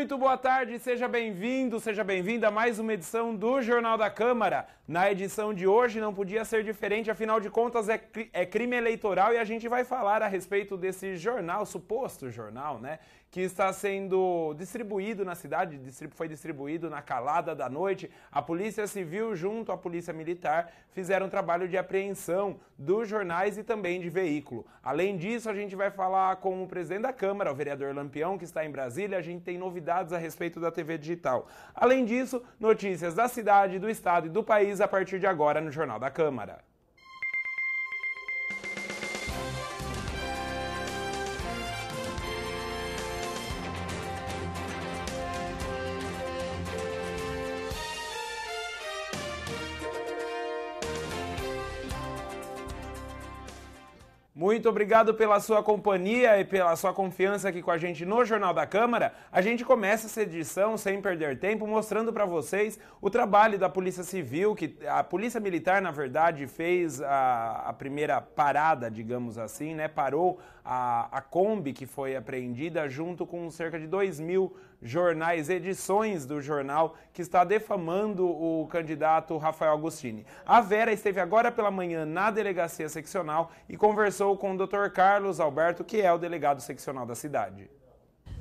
Muito boa tarde, seja bem-vindo, seja bem-vinda a mais uma edição do Jornal da Câmara. Na edição de hoje não podia ser diferente, afinal de contas é, é crime eleitoral e a gente vai falar a respeito desse jornal, suposto jornal, né? Que está sendo distribuído na cidade, foi distribuído na calada da noite. A Polícia Civil, junto à Polícia Militar, fizeram trabalho de apreensão dos jornais e também de veículo. Além disso, a gente vai falar com o presidente da Câmara, o vereador Lampião, que está em Brasília. A gente tem novidades a respeito da TV digital. Além disso, notícias da cidade, do estado e do país a partir de agora no Jornal da Câmara. Muito obrigado pela sua companhia e pela sua confiança aqui com a gente no Jornal da Câmara. A gente começa essa edição sem perder tempo mostrando para vocês o trabalho da Polícia Civil, que a Polícia Militar, na verdade, fez a, a primeira parada, digamos assim, né? Parou a, a Kombi que foi apreendida junto com cerca de 2 mil jornais, edições do jornal que está defamando o candidato Rafael Agostini. A Vera esteve agora pela manhã na delegacia seccional e conversou com o Dr. Carlos Alberto, que é o delegado seccional da cidade.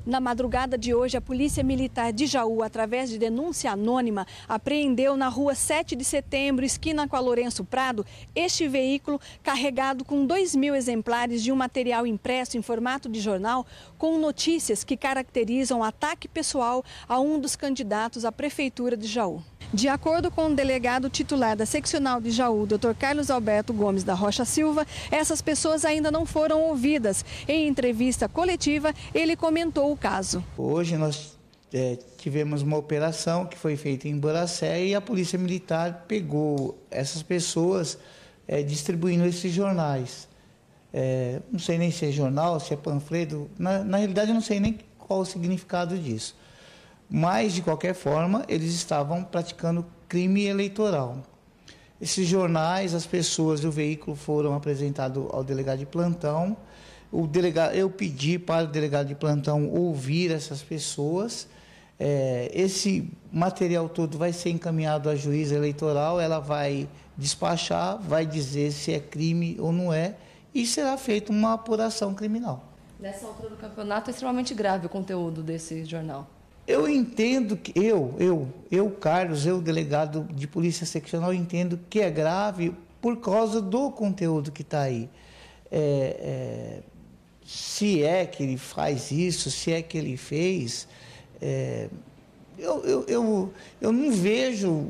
Na madrugada de hoje, a Polícia Militar de Jaú, através de denúncia anônima, apreendeu na rua 7 de setembro, esquina com a Lourenço Prado, este veículo carregado com 2 mil exemplares de um material impresso em formato de jornal com notícias que caracterizam ataque pessoal a um dos candidatos à Prefeitura de Jaú. De acordo com o delegado titular da seccional de Jaú, Dr. Carlos Alberto Gomes da Rocha Silva, essas pessoas ainda não foram ouvidas. Em entrevista coletiva, ele comentou o caso. Hoje nós é, tivemos uma operação que foi feita em Boracé e a Polícia Militar pegou essas pessoas é, distribuindo esses jornais. É, não sei nem se é jornal, se é panfleto, na, na realidade eu não sei nem qual o significado disso. Mas, de qualquer forma, eles estavam praticando crime eleitoral. Esses jornais, as pessoas e o veículo foram apresentados ao delegado de plantão. O delegado, eu pedi para o delegado de plantão ouvir essas pessoas. É, esse material todo vai ser encaminhado à juíza eleitoral, ela vai despachar, vai dizer se é crime ou não é, e será feita uma apuração criminal. Nessa altura do campeonato é extremamente grave o conteúdo desse jornal. Eu entendo que eu, eu, eu, Carlos, eu, delegado de polícia seccional, entendo que é grave por causa do conteúdo que está aí. É, é, se é que ele faz isso, se é que ele fez, é, eu, eu, eu, eu não vejo,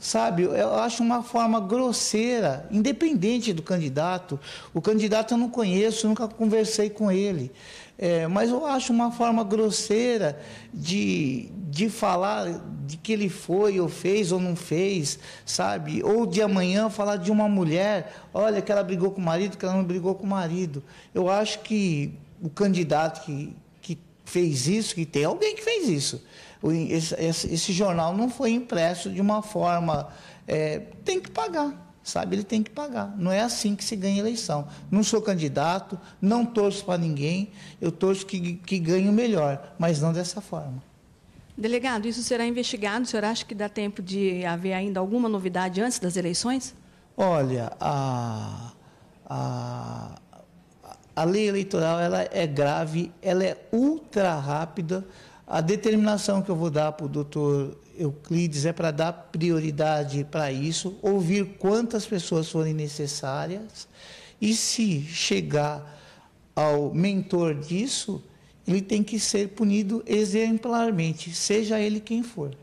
sabe, eu acho uma forma grosseira, independente do candidato. O candidato eu não conheço, nunca conversei com ele. É, mas eu acho uma forma grosseira de, de falar de que ele foi ou fez ou não fez, sabe? Ou de amanhã falar de uma mulher, olha que ela brigou com o marido, que ela não brigou com o marido. Eu acho que o candidato que, que fez isso, que tem alguém que fez isso. Esse, esse, esse jornal não foi impresso de uma forma. É, tem que pagar sabe? Ele tem que pagar. Não é assim que se ganha eleição. Não sou candidato, não torço para ninguém, eu torço que, que ganhe o melhor, mas não dessa forma. Delegado, isso será investigado? O senhor acha que dá tempo de haver ainda alguma novidade antes das eleições? Olha, a, a, a lei eleitoral ela é grave, ela é ultra rápida. A determinação que eu vou dar para o doutor Euclides é para dar prioridade para isso, ouvir quantas pessoas forem necessárias e se chegar ao mentor disso, ele tem que ser punido exemplarmente, seja ele quem for.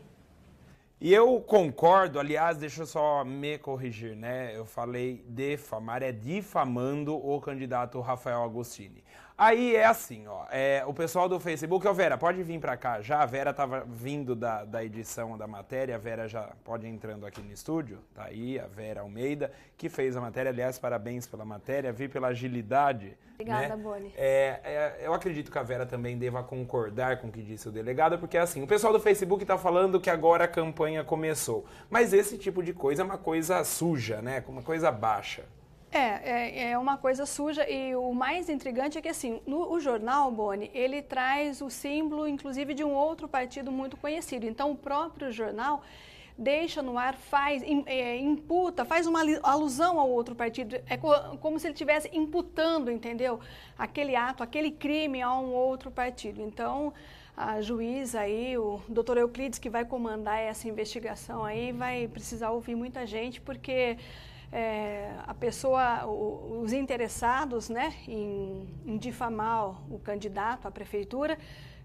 E eu concordo, aliás, deixa eu só me corrigir, né? Eu falei defamar, é difamando o candidato Rafael Agostini. Aí é assim, ó, é, o pessoal do Facebook, ó Vera, pode vir para cá já, a Vera tava vindo da, da edição da matéria, a Vera já pode ir entrando aqui no estúdio, tá aí a Vera Almeida, que fez a matéria, aliás, parabéns pela matéria, vi pela agilidade. Obrigada, né? Boni. É, é, eu acredito que a Vera também deva concordar com o que disse o delegado, porque assim, o pessoal do Facebook está falando que agora a campanha começou, mas esse tipo de coisa é uma coisa suja, né, uma coisa baixa. É, é, é, uma coisa suja e o mais intrigante é que assim, no, o jornal, Boni, ele traz o símbolo, inclusive, de um outro partido muito conhecido. Então, o próprio jornal deixa no ar, faz, é, imputa, faz uma alusão ao outro partido. É como se ele estivesse imputando, entendeu? Aquele ato, aquele crime a um outro partido. Então, a juíza aí, o doutor Euclides, que vai comandar essa investigação aí, vai precisar ouvir muita gente, porque é, a pessoa, o, os interessados né, em, em difamar o candidato à prefeitura,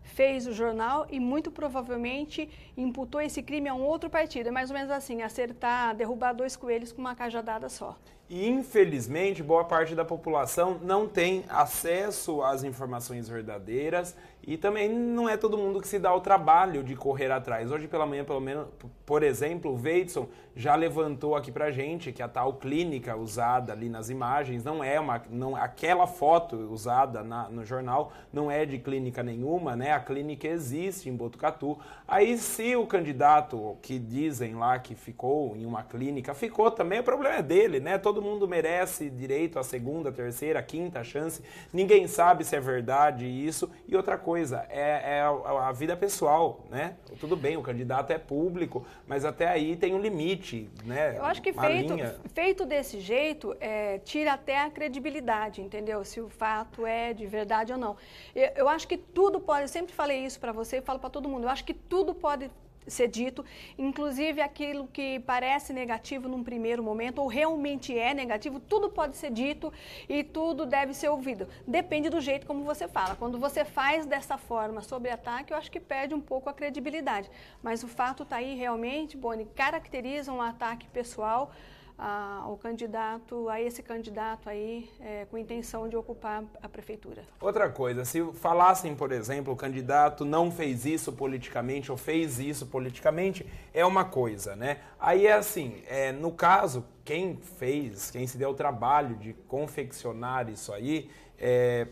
fez o jornal e muito provavelmente imputou esse crime a um outro partido. É mais ou menos assim, acertar, derrubar dois coelhos com uma cajadada só. E infelizmente, boa parte da população não tem acesso às informações verdadeiras e também não é todo mundo que se dá o trabalho de correr atrás. Hoje pela manhã, pelo menos, por exemplo, o Veidson já levantou aqui pra gente que a tal clínica usada ali nas imagens não é uma. Não, aquela foto usada na, no jornal não é de clínica nenhuma, né? A clínica existe em Botucatu. Aí, se o candidato que dizem lá que ficou em uma clínica, ficou também, o problema é dele, né? Todo mundo merece direito à segunda, terceira, quinta chance. Ninguém sabe se é verdade isso. E outra coisa é, é a, vida pessoal, né? Tudo bem, o candidato é público, mas até aí tem um limite, né? Eu acho que feito, feito desse jeito, é, tira até a credibilidade, entendeu? Se o fato é de verdade ou não. Eu, eu acho que tudo pode, eu sempre falei isso para você e falo para todo mundo, eu acho que tudo pode ser dito, inclusive aquilo que parece negativo num primeiro momento ou realmente é negativo, tudo pode ser dito e tudo deve ser ouvido. Depende do jeito como você fala. Quando você faz dessa forma sobre ataque, eu acho que perde um pouco a credibilidade. Mas o fato está aí realmente, Boni, caracteriza um ataque pessoal a, ao candidato, a esse candidato aí é, com intenção de ocupar a prefeitura. Outra coisa, se falassem, por exemplo, o candidato não fez isso politicamente ou fez isso politicamente, é uma coisa, né? Aí é assim, é, no caso, quem fez, quem se deu o trabalho de confeccionar isso aí, é,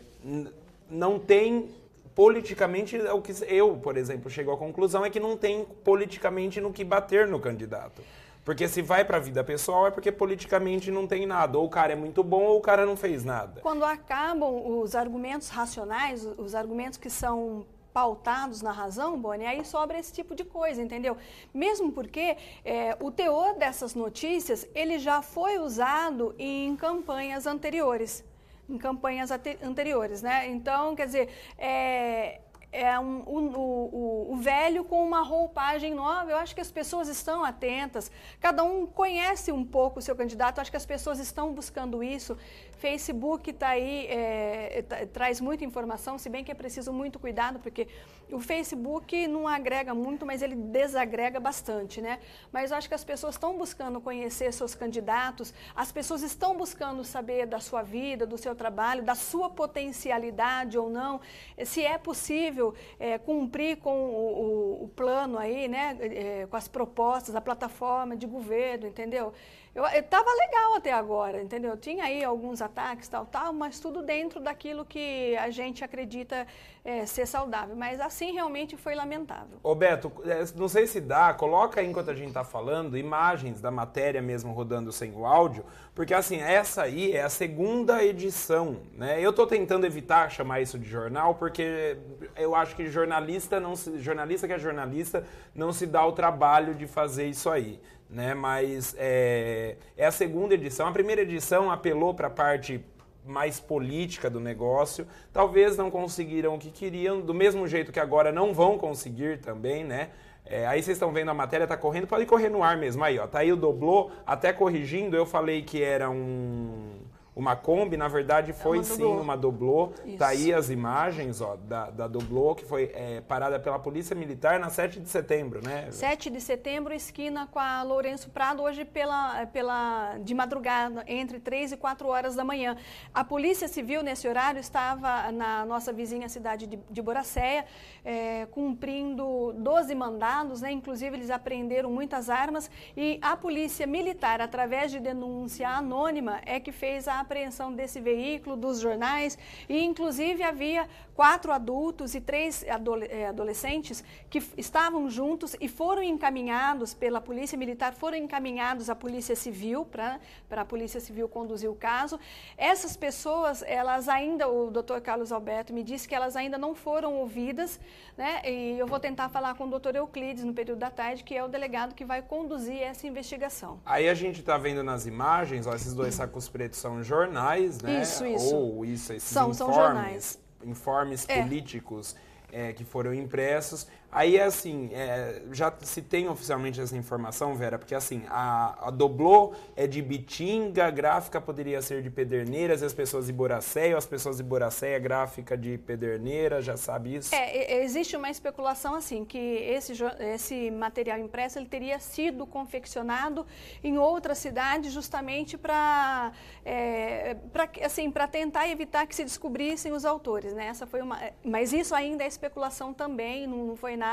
não tem politicamente o que eu, por exemplo, chego à conclusão é que não tem politicamente no que bater no candidato. Porque se vai para a vida pessoal é porque politicamente não tem nada. Ou o cara é muito bom ou o cara não fez nada. Quando acabam os argumentos racionais, os argumentos que são pautados na razão, Boni, aí sobra esse tipo de coisa, entendeu? Mesmo porque é, o teor dessas notícias, ele já foi usado em campanhas anteriores. Em campanhas anteriores, né? Então, quer dizer, é, é um, um, o, o, velho com uma roupagem nova. Eu acho que as pessoas estão atentas, cada um conhece um pouco o seu candidato, eu acho que as pessoas estão buscando isso. Facebook está aí, é, tá, traz muita informação, se bem que é preciso muito cuidado, porque o Facebook não agrega muito, mas ele desagrega bastante, né? Mas eu acho que as pessoas estão buscando conhecer seus candidatos, as pessoas estão buscando saber da sua vida, do seu trabalho, da sua potencialidade ou não, se é possível é, cumprir com o, o, o, plano aí, né? É, com as propostas, a plataforma de governo, entendeu? Eu estava legal até agora, entendeu? Tinha aí alguns ataques, tal, tal, mas tudo dentro daquilo que a gente acredita é, ser saudável. Mas assim realmente foi lamentável. Ô Beto, é, não sei se dá, coloca aí enquanto a gente está falando imagens da matéria mesmo rodando sem o áudio, porque assim, essa aí é a segunda edição, né? Eu estou tentando evitar chamar isso de jornal, porque eu acho que jornalista não se, jornalista que é jornalista não se dá o trabalho de fazer isso aí né? Mas é, é a segunda edição. A primeira edição apelou para a parte mais política do negócio. Talvez não conseguiram o que queriam, do mesmo jeito que agora não vão conseguir também, né? É, aí vocês estão vendo a matéria, tá correndo, pode correr no ar mesmo. Aí, ó, tá aí o doblô, até corrigindo, eu falei que era um uma Kombi, na verdade foi é uma sim uma doblô. Isso. Tá aí as imagens ó, da, da doblô, que foi é, parada pela Polícia Militar na 7 de setembro, né? 7 de setembro, esquina com a Lourenço Prado, hoje pela, pela, de madrugada, entre 3 e 4 horas da manhã. A Polícia Civil, nesse horário, estava na nossa vizinha cidade de, de Boracéia, é, cumprindo 12 mandados, né? inclusive eles apreenderam muitas armas, e a Polícia Militar, através de denúncia anônima, é que fez a apreensão desse veículo, dos jornais, e inclusive havia quatro adultos e três eh, adolescentes que estavam juntos e foram encaminhados pela Polícia Militar, foram encaminhados à Polícia Civil, para a Polícia Civil conduzir o caso. Essas pessoas, elas ainda, o doutor Carlos Alberto me disse que elas ainda não foram ouvidas, né? E eu vou tentar falar com o doutor Euclides no período da tarde, que é o delegado que vai conduzir essa investigação. Aí a gente está vendo nas imagens, ó, esses dois sacos pretos são jornais, né? Isso, isso. Ou isso, esses são, informes, são jornais. informes é. políticos é, que foram impressos. Aí, assim, é, já se tem oficialmente essa informação, Vera, porque, assim, a, a Doblô é de Bitinga, gráfica poderia ser de Pederneiras, as pessoas de Boracéia, as pessoas de Boracéia, gráfica de Pederneira, já sabe isso? É, existe uma especulação, assim, que esse, esse material impresso ele teria sido confeccionado em outra cidade justamente para, é, assim, tentar evitar que se descobrissem os autores, né? Essa foi uma, mas isso ainda é especulação também, não foi nada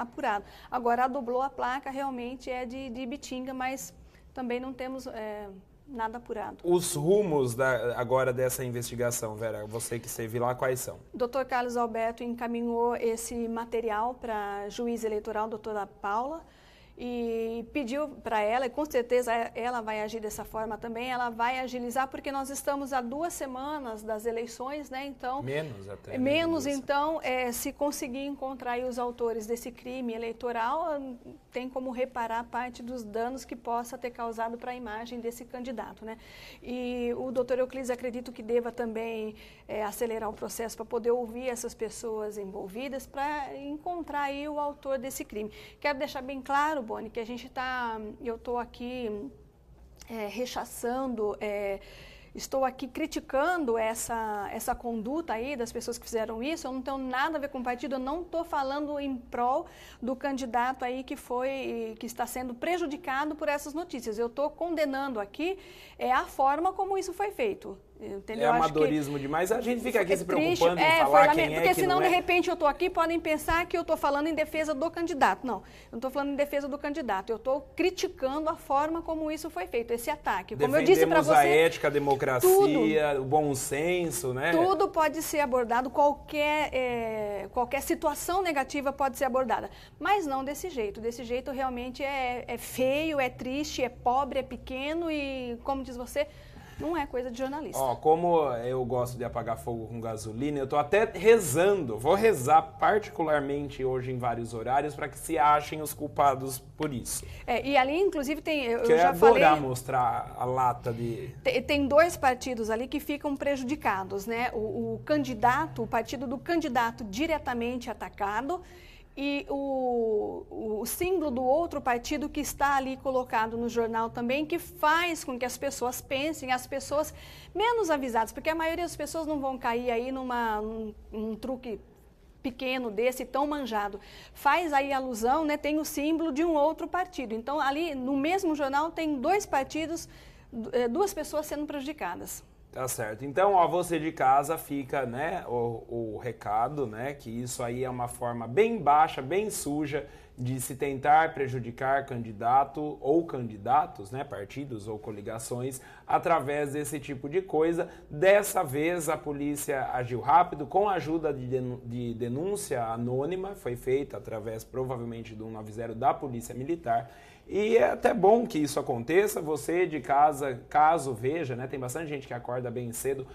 apurado. Agora, a dublou a placa realmente é de, de Bitinga, mas também não temos é, nada apurado. Os rumos da, agora dessa investigação, Vera, você que esteve lá, quais são? Dr. Carlos Alberto encaminhou esse material para a juiz eleitoral, doutora Paula, e pediu para ela, e com certeza ela vai agir dessa forma também, ela vai agilizar, porque nós estamos há duas semanas das eleições, né? Então. Menos até. Né, menos, então, é, se conseguir encontrar os autores desse crime eleitoral, tem como reparar parte dos danos que possa ter causado para a imagem desse candidato, né? E o doutor Euclides acredito que deva também é, acelerar o processo para poder ouvir essas pessoas envolvidas para encontrar aí o autor desse crime. Quero deixar bem claro, Boni, que a gente está, eu estou aqui é, rechaçando, é, estou aqui criticando essa, essa conduta aí das pessoas que fizeram isso, eu não tenho nada a ver com o partido, eu não estou falando em prol do candidato aí que foi, que está sendo prejudicado por essas notícias. Eu estou condenando aqui é, a forma como isso foi feito. Entendeu? É amadorismo demais. A gente fica aqui é se preocupando triste, em é, falar quem é Porque senão, de é. repente, eu estou aqui, podem pensar que eu estou falando em defesa do candidato. Não, eu não estou falando em defesa do candidato. Eu estou criticando a forma como isso foi feito, esse ataque. Como Defendemos eu disse para você... a ética, a democracia, tudo, o bom senso, né? Tudo pode ser abordado, qualquer, é, qualquer situação negativa pode ser abordada. Mas não desse jeito. Desse jeito, realmente, é, é feio, é triste, é pobre, é pequeno e, como diz você não é coisa de jornalista. Ó, como eu gosto de apagar fogo com gasolina, eu tô até rezando, vou rezar particularmente hoje em vários horários para que se achem os culpados por isso. É, e ali, inclusive, tem. Eu, eu já adorar falei, mostrar a lata de. Tem, tem, dois partidos ali que ficam prejudicados, né? O, o candidato, o partido do candidato diretamente atacado e o, o, símbolo do outro partido que está ali colocado no jornal também, que faz com que as pessoas pensem, as pessoas menos avisadas, porque a maioria das pessoas não vão cair aí numa, num, truque pequeno desse, tão manjado. Faz aí alusão, né, tem o símbolo de um outro partido. Então, ali no mesmo jornal tem dois partidos, eh, duas pessoas sendo prejudicadas. Tá certo. Então, ó, você de casa fica, né, o, o recado, né, que isso aí é uma forma bem baixa, bem suja de se tentar prejudicar candidato ou candidatos, né, partidos ou coligações, através desse tipo de coisa. Dessa vez a polícia agiu rápido, com a ajuda de denúncia anônima, foi feita através provavelmente do 190 da Polícia Militar e é até bom que isso aconteça. Você de casa, caso veja, né, tem bastante gente que acorda bem cedo,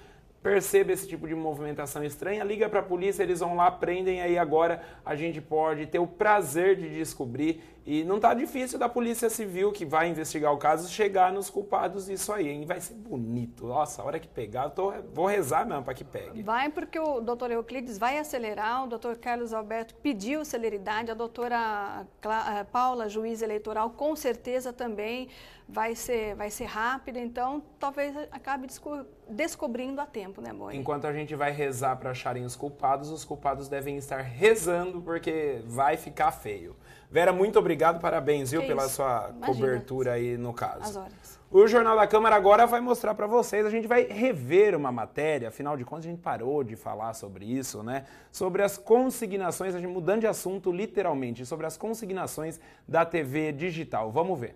perceba esse tipo de movimentação estranha, liga para a polícia, eles vão lá, prendem, aí agora a gente pode ter o prazer de descobrir e não tá difícil da Polícia Civil, que vai investigar o caso, chegar nos culpados disso aí, hein? Vai ser bonito. Nossa, a hora que pegar, eu tô, vou rezar mesmo para que pegue. Vai porque o doutor Euclides vai acelerar, o doutor Carlos Alberto pediu celeridade, a doutora eh, Paula, juiz eleitoral, com certeza também vai ser, vai ser rápido, então talvez acabe desco descobrindo a tempo, né, Boi? Enquanto a gente vai rezar para acharem os culpados, os culpados devem estar rezando porque vai ficar feio. Vera, muito obrigado, parabéns, viu, pela sua Imagina. cobertura aí no caso. As horas. O Jornal da Câmara agora vai mostrar para vocês, a gente vai rever uma matéria, afinal de contas a gente parou de falar sobre isso, né? Sobre as consignações, a gente mudando de assunto literalmente, sobre as consignações da TV digital. Vamos ver.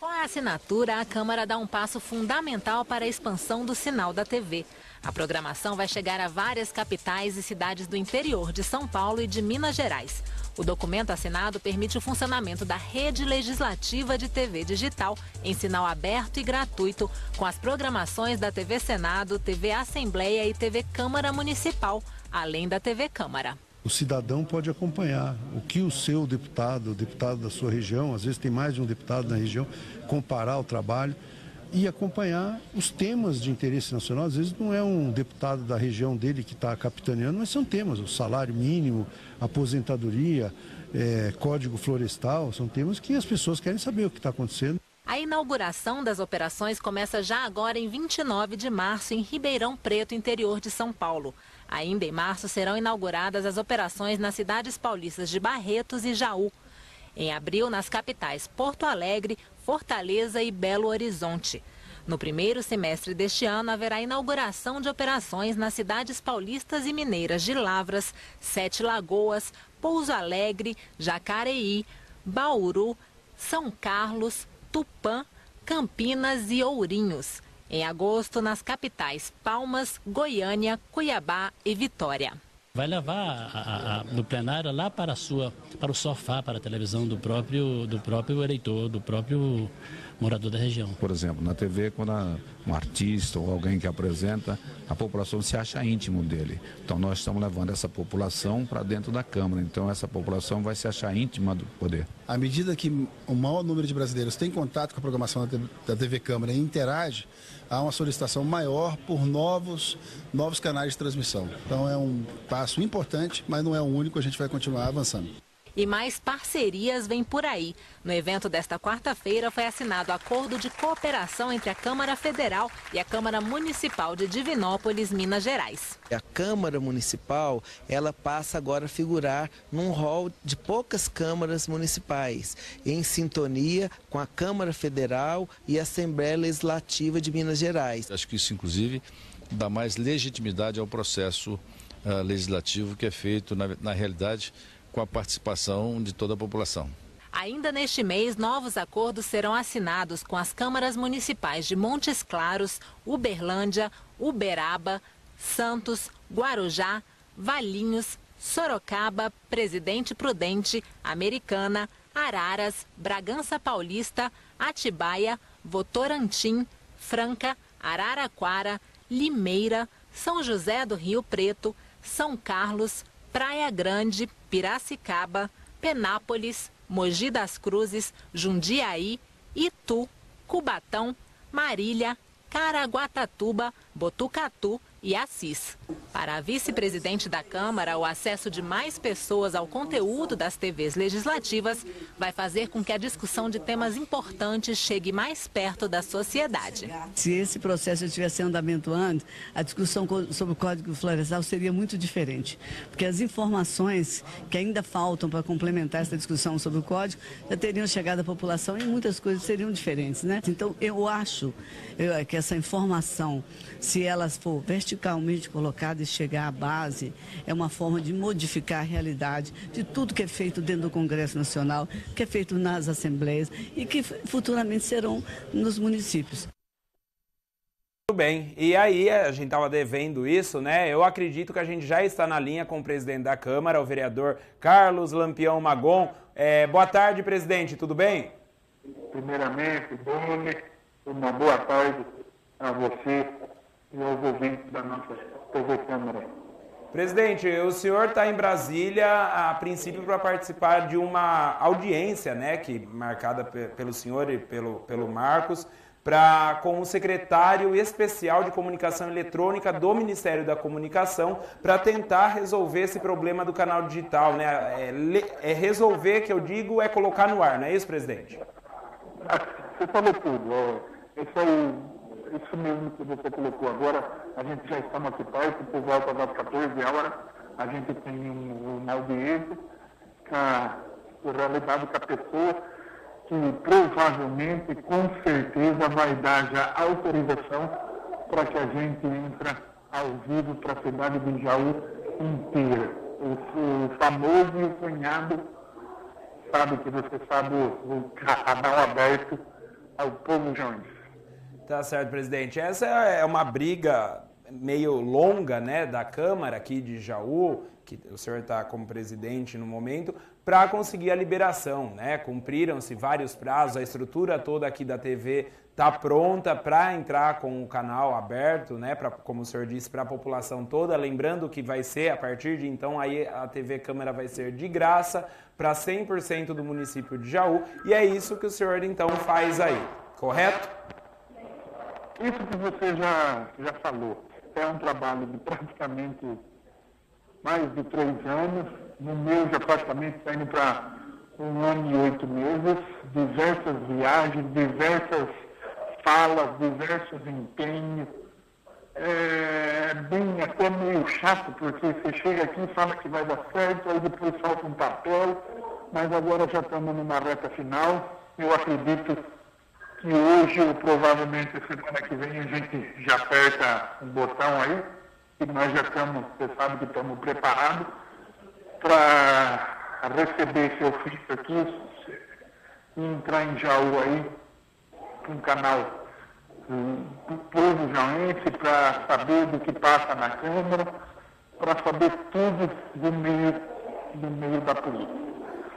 Com a assinatura, a Câmara dá um passo fundamental para a expansão do sinal da TV. A programação vai chegar a várias capitais e cidades do interior de São Paulo e de Minas Gerais. O documento assinado permite o funcionamento da rede legislativa de TV digital em sinal aberto e gratuito, com as programações da TV Senado, TV Assembleia e TV Câmara Municipal, além da TV Câmara. O cidadão pode acompanhar o que o seu deputado, o deputado da sua região, às vezes tem mais de um deputado na região, comparar o trabalho e acompanhar os temas de interesse nacional. Às vezes não é um deputado da região dele que está capitaneando, mas são temas, o salário mínimo, aposentadoria, é, código florestal, são temas que as pessoas querem saber o que está acontecendo. A inauguração das operações começa já agora em 29 de março em Ribeirão Preto, interior de São Paulo. Ainda em março serão inauguradas as operações nas cidades paulistas de Barretos e Jaú. Em abril, nas capitais Porto Alegre, Fortaleza e Belo Horizonte. No primeiro semestre deste ano, haverá inauguração de operações nas cidades paulistas e mineiras de Lavras, Sete Lagoas, Pouso Alegre, Jacareí, Bauru, São Carlos, Tupã, Campinas e Ourinhos. Em agosto, nas capitais Palmas, Goiânia, Cuiabá e Vitória vai levar a, a, no plenário lá para sua, para o sofá, para a televisão do próprio, do próprio eleitor, do próprio morador da região. Por exemplo, na TV, quando um artista ou alguém que apresenta, a população se acha íntimo dele. Então nós estamos levando essa população para dentro da Câmara. Então essa população vai se achar íntima do poder. À medida que o maior número de brasileiros tem contato com a programação da TV Câmara e interage, há uma solicitação maior por novos, novos canais de transmissão. Então é um passo importante, mas não é o único, a gente vai continuar avançando e mais parcerias vêm por aí. No evento desta quarta-feira foi assinado acordo de cooperação entre a Câmara Federal e a Câmara Municipal de Divinópolis, Minas Gerais. A Câmara Municipal, ela passa agora a figurar num rol de poucas câmaras municipais, em sintonia com a Câmara Federal e a Assembleia Legislativa de Minas Gerais. Acho que isso, inclusive, dá mais legitimidade ao processo uh, legislativo que é feito, na, na realidade, com a participação de toda a população. Ainda neste mês, novos acordos serão assinados com as câmaras municipais de Montes Claros, Uberlândia, Uberaba, Santos, Guarujá, Valinhos, Sorocaba, Presidente Prudente, Americana, Araras, Bragança Paulista, Atibaia, Votorantim, Franca, Araraquara, Limeira, São José do Rio Preto, São Carlos, Praia Grande, Piracicaba, Penápolis, Mogi das Cruzes, Jundiaí, Itu, Cubatão, Marília, Caraguatatuba, Botucatu e Assis. Para a vice-presidente da Câmara, o acesso de mais pessoas ao conteúdo das TVs legislativas vai fazer com que a discussão de temas importantes chegue mais perto da sociedade. Se esse processo tivesse andamento antes, a discussão sobre o Código Florestal seria muito diferente, porque as informações que ainda faltam para complementar essa discussão sobre o Código já teriam chegado à população e muitas coisas seriam diferentes, né? Então, eu acho que essa informação, se elas for verticalmente colocada e chegar à base é uma forma de modificar a realidade de tudo que é feito dentro do Congresso Nacional, que é feito nas assembleias e que futuramente serão nos municípios. Muito bem, e aí a gente estava devendo isso, né? Eu acredito que a gente já está na linha com o presidente da Câmara, o vereador Carlos Lampião Magon. É, boa tarde, presidente, tudo bem? Primeiramente, Doni, uma boa tarde a você e aos ouvintes da nossa TV Câmara. Presidente, o senhor está em Brasília, a princípio, para participar de uma audiência, né, que marcada pelo senhor e pelo, pelo Marcos, para com o secretário especial de comunicação eletrônica do Ministério da Comunicação, para tentar resolver esse problema do canal digital, né? É, é, resolver, que eu digo, é colocar no ar, não é isso, presidente? Ah, você falou tudo. Esse é o isso mesmo que você colocou agora, a gente já está aqui perto, por volta das 14 horas, a gente tem um, uma audiência com realidade com a pessoa que provavelmente, com certeza, vai dar já autorização para que a gente entre ao vivo para a cidade de Jaú inteira. O, o famoso e o cunhado, sabe que você sabe o, canal aberto ao povo jauense. Tá certo, presidente. Essa é uma briga meio longa, né, da Câmara aqui de Jaú, que o senhor está como presidente no momento, para conseguir a liberação, né? Cumpriram-se vários prazos, a estrutura toda aqui da TV está pronta para entrar com o canal aberto, né? Pra, como o senhor disse, para a população toda. Lembrando que vai ser, a partir de então, aí a TV Câmara vai ser de graça para 100% do município de Jaú. E é isso que o senhor então faz aí, correto? Isso que você já, já falou. É um trabalho de praticamente mais de três anos. No meu já praticamente está indo para um ano e oito meses. Diversas viagens, diversas falas, diversos empenhos. É bem até meio chato, porque você chega aqui e fala que vai dar certo, aí depois falta um papel, mas agora já estamos numa reta final. Eu acredito que hoje, ou provavelmente semana que vem, a gente já aperta um botão aí, e nós já estamos, você sabe que estamos preparados para receber esse ofício aqui e entrar em Jaú aí, um canal do povo jauense para saber do que passa na Câmara, para saber tudo do meio, do meio da política.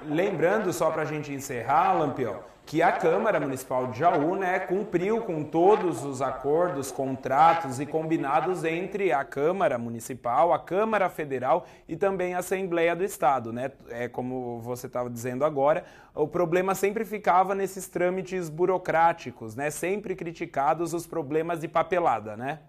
Lembrando, só para a gente encerrar, Lampião, que a Câmara Municipal de Jaú né, cumpriu com todos os acordos, contratos e combinados entre a Câmara Municipal, a Câmara Federal e também a Assembleia do Estado. Né? É como você estava dizendo agora, o problema sempre ficava nesses trâmites burocráticos, né? sempre criticados os problemas de papelada, né?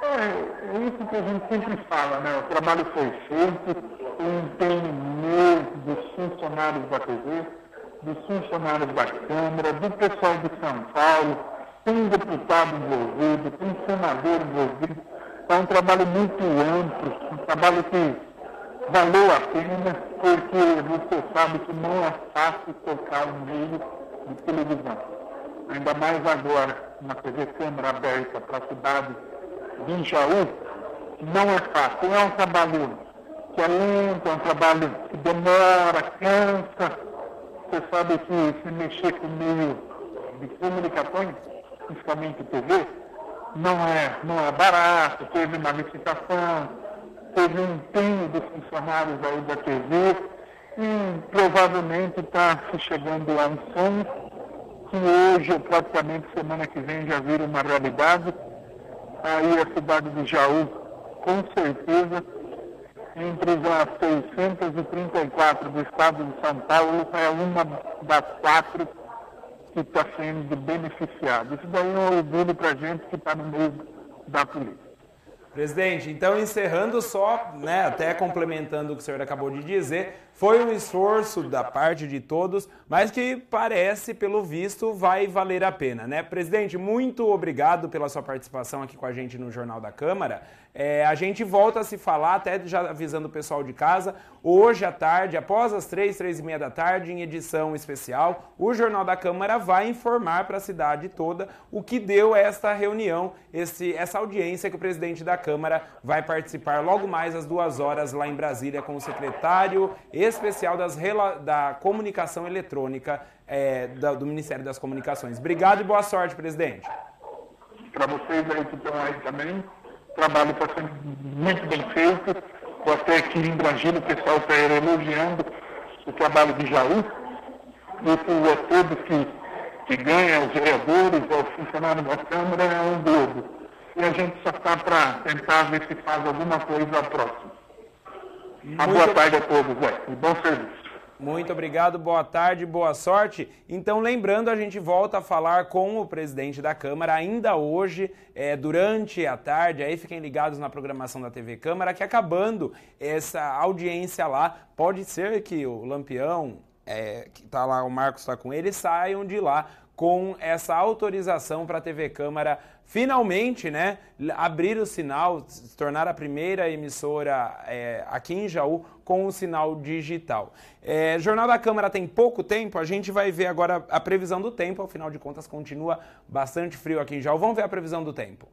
É, é isso que a gente sempre fala, né? O trabalho foi feito, o empenho meu dos funcionários da TV, dos funcionários da Câmara, do pessoal de São Paulo, tem deputado envolvido, tem senador envolvido. É um trabalho muito amplo, um trabalho que valeu a pena, porque você sabe que não é fácil tocar um meio de televisão. Ainda mais agora, na TV Câmara aberta para a cidade de Jaú, não é fácil. É um trabalho que é lento, um trabalho que demora, cansa, você sabe que se mexer com o meio de comunicações, principalmente TV, não é, não é barato, teve uma licitação, teve um empenho dos funcionários aí da TV e provavelmente está se chegando a um sonho que hoje, ou praticamente semana que vem, já vira uma realidade. Aí a cidade de Jaú, com certeza, entre as 634 do estado de São Paulo, é uma das quatro que está sendo beneficiada. Isso daí é um orgulho para a gente que está no meio da política. Presidente, então encerrando só, né, até complementando o que o senhor acabou de dizer, foi um esforço da parte de todos, mas que parece, pelo visto, vai valer a pena, né? Presidente, muito obrigado pela sua participação aqui com a gente no Jornal da Câmara. É, a gente volta a se falar, até já avisando o pessoal de casa, hoje à tarde, após as três, três e meia da tarde, em edição especial, o Jornal da Câmara vai informar para a cidade toda o que deu esta reunião, esse, essa audiência que o presidente da Câmara vai participar logo mais às duas horas lá em Brasília com o secretário especial das, da comunicação eletrônica é, do Ministério das Comunicações. Obrigado e boa sorte, presidente. Para vocês aí que estão aí também, o trabalho está sendo muito bem feito. Estou até aqui em Brasília, o pessoal está elogiando o trabalho de Jaú. Isso a todos que, que ganham, os vereadores, aos funcionários da Câmara, é um globo. E a gente só está para tentar ver se faz alguma coisa próxima. Uma boa tarde a todos, Zé. E bom serviço. Muito obrigado, boa tarde, boa sorte. Então, lembrando, a gente volta a falar com o presidente da Câmara ainda hoje, é, durante a tarde. Aí fiquem ligados na programação da TV Câmara, que acabando essa audiência lá, pode ser que o Lampião, é, que está lá, o Marcos está com ele, saiam de lá com essa autorização para a TV Câmara finalmente né, abrir o sinal, se tornar a primeira emissora é, aqui em Jaú com o sinal digital. É, Jornal da Câmara tem pouco tempo, a gente vai ver agora a previsão do tempo, afinal de contas continua bastante frio aqui em Jaú. Vamos ver a previsão do tempo.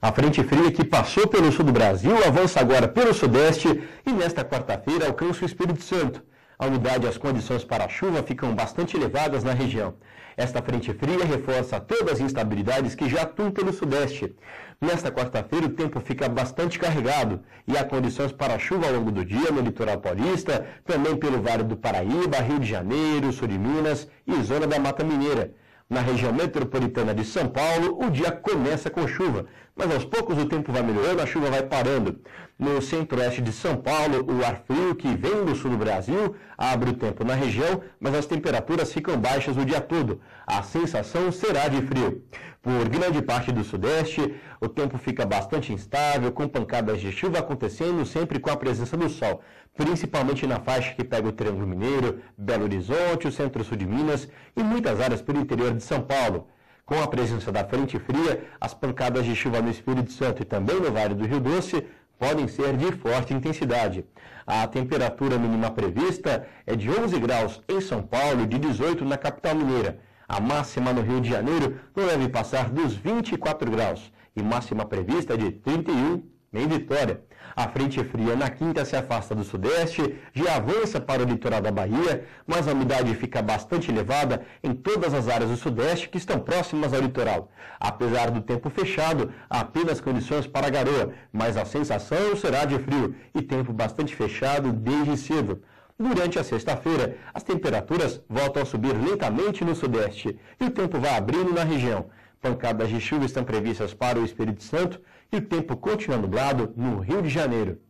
A frente fria que passou pelo sul do Brasil avança agora pelo sudeste e nesta quarta-feira alcança o Espírito Santo. A umidade e as condições para chuva ficam bastante elevadas na região. Esta frente fria reforça todas as instabilidades que já atuam pelo sudeste. Nesta quarta-feira, o tempo fica bastante carregado e há condições para chuva ao longo do dia no litoral paulista, também pelo Vale do Paraíba, Rio de Janeiro, sul de Minas e zona da Mata Mineira. Na região metropolitana de São Paulo, o dia começa com chuva, mas aos poucos o tempo vai melhorando, a chuva vai parando. No centro-oeste de São Paulo, o ar frio que vem do sul do Brasil abre o tempo na região, mas as temperaturas ficam baixas o dia todo. A sensação será de frio. Por grande parte do sudeste, o tempo fica bastante instável, com pancadas de chuva acontecendo sempre com a presença do sol, principalmente na faixa que pega o Triângulo Mineiro, Belo Horizonte, o centro-sul de Minas e muitas áreas pelo interior de São Paulo. Com a presença da frente fria, as pancadas de chuva no Espírito Santo e também no Vale do Rio Doce podem ser de forte intensidade. A temperatura mínima prevista é de 11 graus em São Paulo e de 18 na capital mineira. A máxima no Rio de Janeiro não deve passar dos 24 graus e máxima prevista de 31 em Vitória. A frente fria na quinta se afasta do sudeste, já avança para o litoral da Bahia, mas a umidade fica bastante elevada em todas as áreas do sudeste que estão próximas ao litoral. Apesar do tempo fechado, há apenas condições para garoa, mas a sensação será de frio e tempo bastante fechado desde cedo. Durante a sexta-feira, as temperaturas voltam a subir lentamente no sudeste e o tempo vai abrindo na região. Pancadas de chuva estão previstas para o Espírito Santo e o tempo continua nublado no Rio de Janeiro.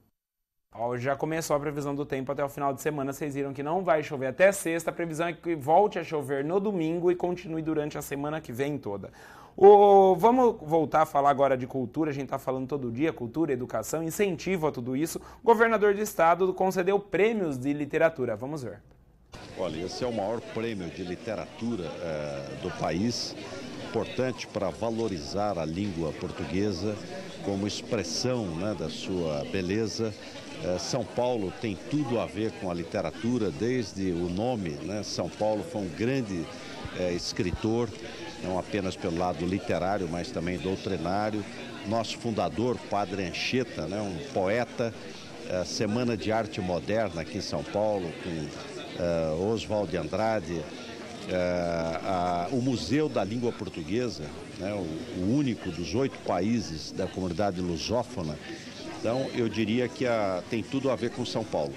Hoje já começou a previsão do tempo até o final de semana. Vocês viram que não vai chover até sexta. A previsão é que volte a chover no domingo e continue durante a semana que vem toda. O, vamos voltar a falar agora de cultura. A gente está falando todo dia: cultura, educação, incentivo a tudo isso. O governador do estado concedeu prêmios de literatura. Vamos ver. Olha, esse é o maior prêmio de literatura é, do país importante para valorizar a língua portuguesa como expressão né, da sua beleza. É, São Paulo tem tudo a ver com a literatura, desde o nome. Né? São Paulo foi um grande é, escritor, não apenas pelo lado literário, mas também doutrinário. Nosso fundador, Padre Anchieta, né? um poeta. É, Semana de Arte Moderna aqui em São Paulo, com é, Oswald de Andrade, a, o Museu da Língua Portuguesa, né, o, o, único dos oito países da comunidade lusófona. Então, eu diria que a, tem tudo a ver com São Paulo.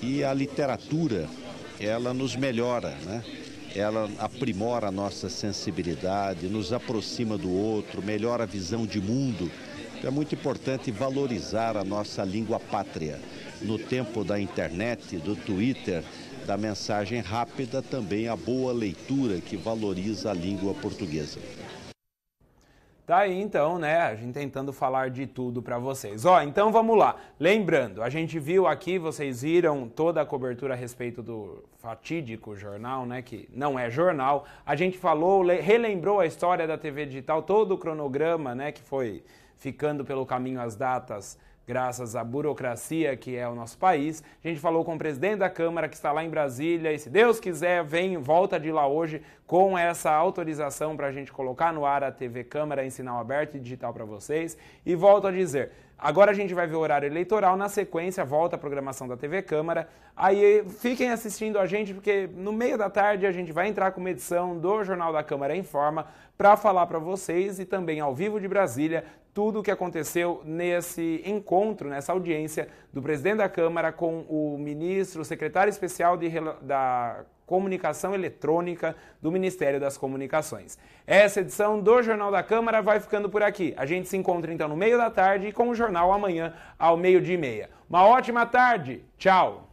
E a literatura, ela nos melhora, né? ela aprimora a nossa sensibilidade, nos aproxima do outro, melhora a visão de mundo. Então, é muito importante valorizar a nossa língua pátria. No tempo da internet, do Twitter, da mensagem rápida, também a boa leitura que valoriza a língua portuguesa. Tá aí então, né? A gente tentando falar de tudo para vocês. Ó, então vamos lá. Lembrando, a gente viu aqui, vocês viram toda a cobertura a respeito do fatídico jornal, né? Que não é jornal. A gente falou, relembrou a história da TV digital, todo o cronograma, né? Que foi ficando pelo caminho as datas graças à burocracia que é o nosso país. A gente falou com o presidente da Câmara que está lá em Brasília e se Deus quiser, vem, volta de lá hoje com essa autorização para a gente colocar no ar a TV Câmara em sinal aberto e digital para vocês. E volto a dizer, Agora a gente vai ver o horário eleitoral, na sequência volta a programação da TV Câmara. Aí fiquem assistindo a gente, porque no meio da tarde a gente vai entrar com uma edição do Jornal da Câmara em Forma para falar para vocês e também ao vivo de Brasília tudo o que aconteceu nesse encontro, nessa audiência do presidente da Câmara com o ministro, o secretário especial de, da Comunicação Eletrônica do Ministério das Comunicações. Essa edição do Jornal da Câmara vai ficando por aqui. A gente se encontra então no meio da tarde com o jornal amanhã ao meio-dia e meia. Uma ótima tarde. Tchau.